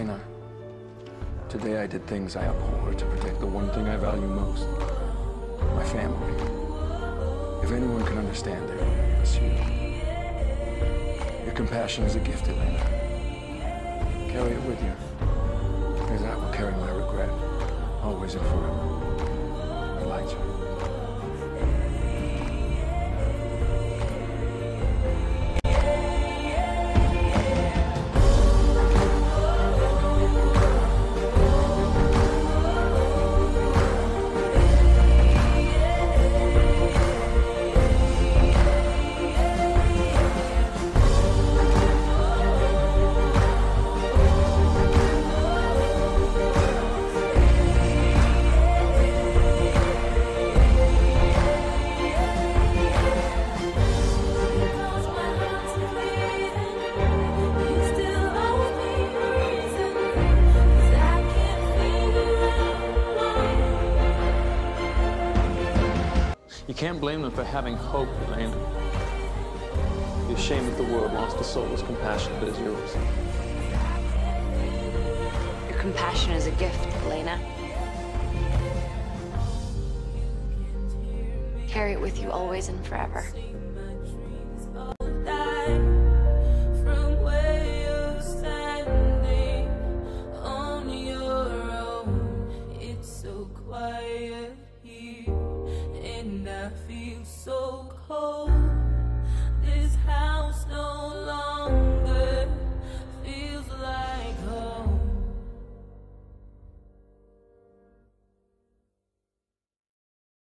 Elena, today I did things I abhor to protect the one thing I value most my family. If anyone can understand it, it's you. Your compassion is a gift, Elena. Carry it with you, as I will carry my regret, always and forever. You can't blame them for having hope, Elena. You're ashamed that the world lost a soul as compassionate as yours. Your compassion is a gift, Elena. Carry it with you always and forever. so cold.